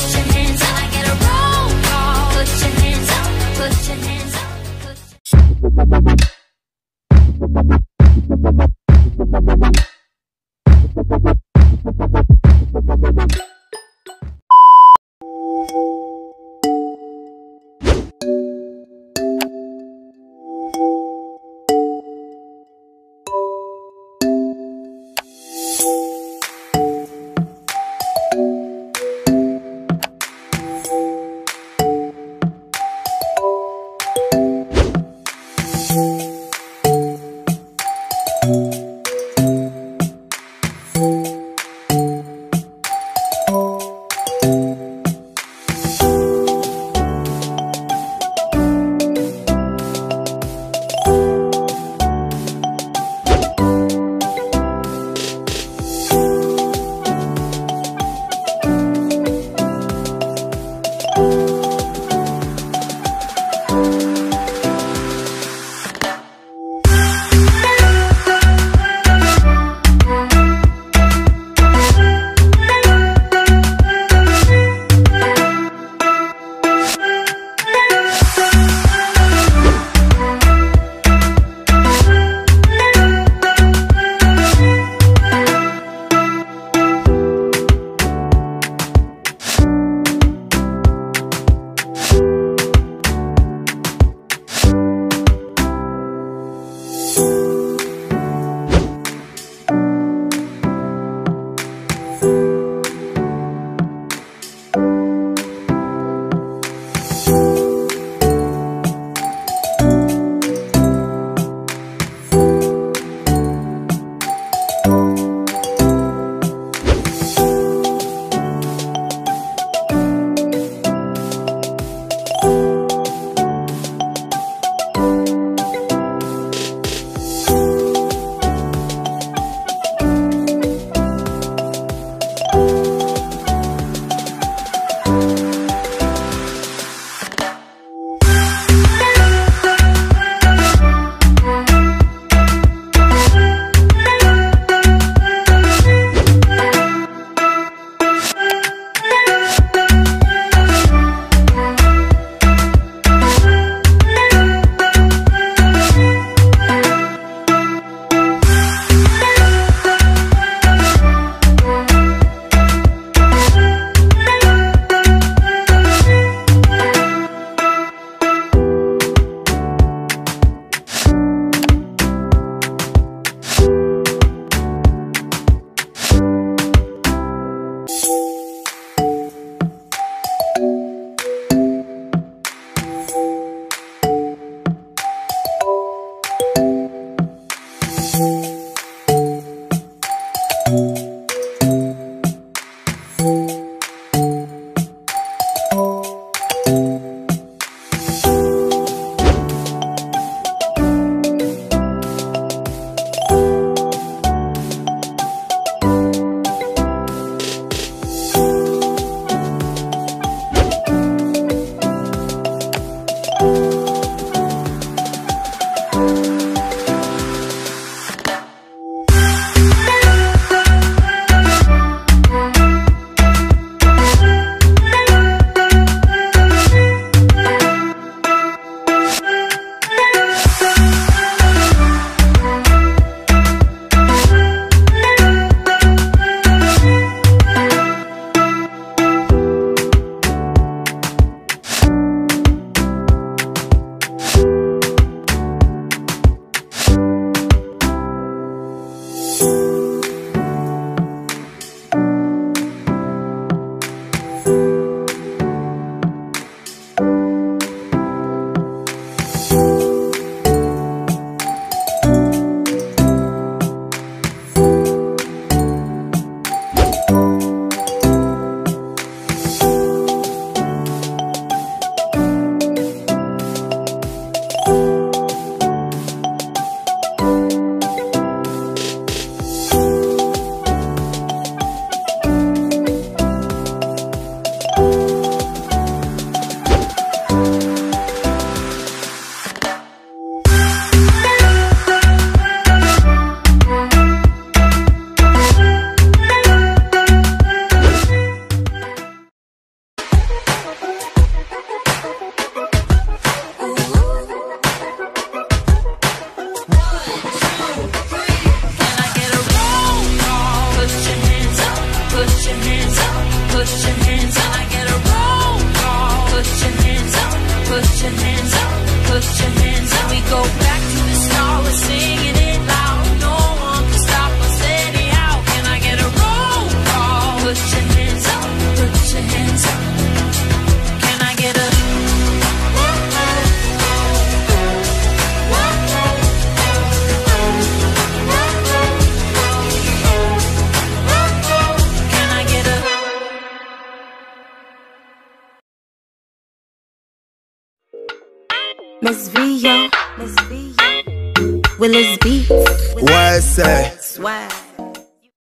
Put your hands up. Miss Vio, Miss Vio, Willis Beats, I say? swag.